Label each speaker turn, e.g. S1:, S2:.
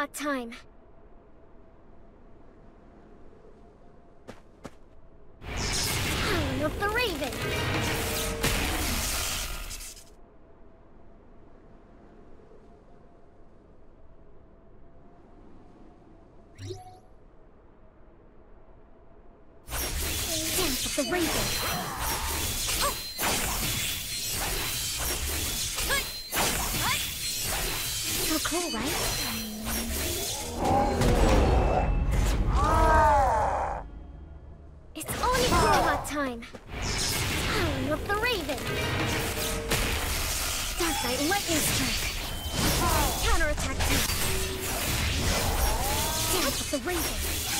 S1: hot time. Howling of the Raven! Dance of the Raven! Cool, right? Time. Howling of the Raven. Dark Knight Lightning Strike. Counterattack. Dance of the Raven.